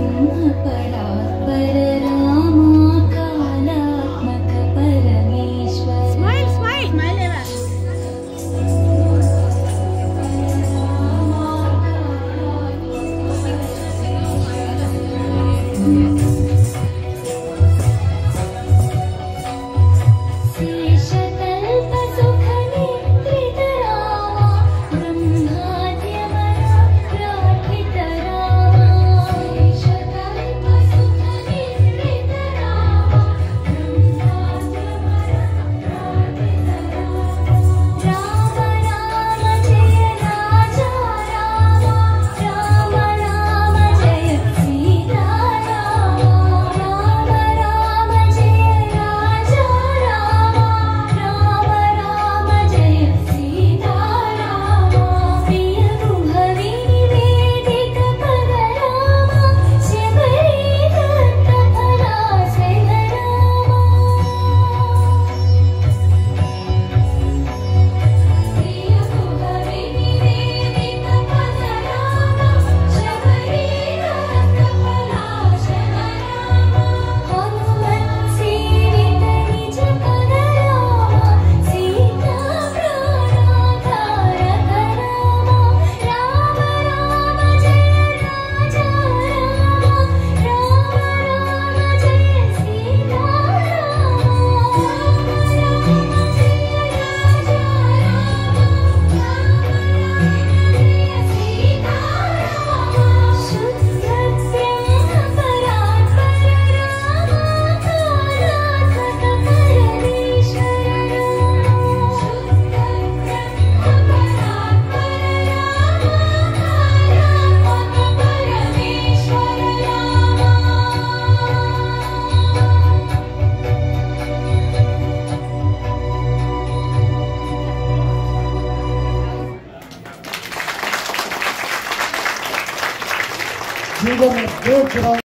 nắng tay 中国没有知道。